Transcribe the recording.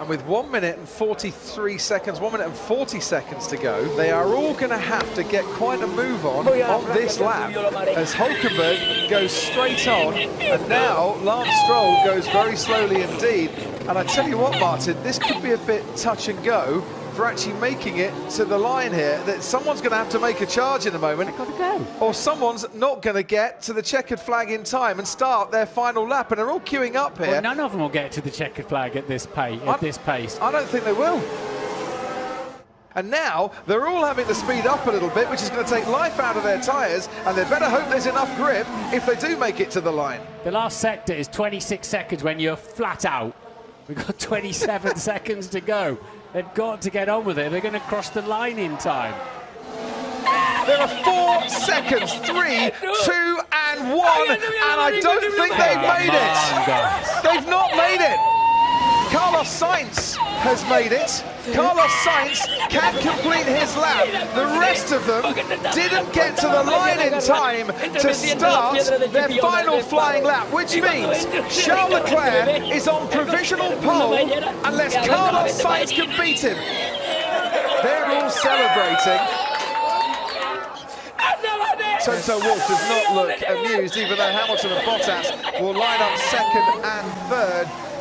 And with 1 minute and 43 seconds, 1 minute and 40 seconds to go, they are all going to have to get quite a move on oh, on this lap as Hulkenberg goes straight on. And now Lance Stroll goes very slowly indeed. And I tell you what, Martin, this could be a bit touch and go for actually making it to the line here. That someone's going to have to make a charge in a moment, Got to go. or someone's not going to get to the checkered flag in time and start their final lap. And they're all queuing up here. Well, none of them will get to the checkered flag at this pace. I- At this pace. I don't think they will. And now they're all having to speed up a little bit, which is going to take life out of their tyres, and they better hope there's enough grip if they do make it to the line. The last sector is 26 seconds when you're flat out. We've got 27 seconds to go. They've got to get on with it. They're going to cross the line in time. There are four seconds, three, two, and one, oh, and I don't think they've made it. They've not made it. Carlos Sainz has made it. Carlos Sainz can complete his lap. The rest of them didn't get to the line in time to start their final flying lap, which means Charles Leclerc is on provisional pole unless Carlos Sainz can beat him. They're all celebrating. Toto Wolff does not look amused, even though Hamilton and Bottas will line up second and third.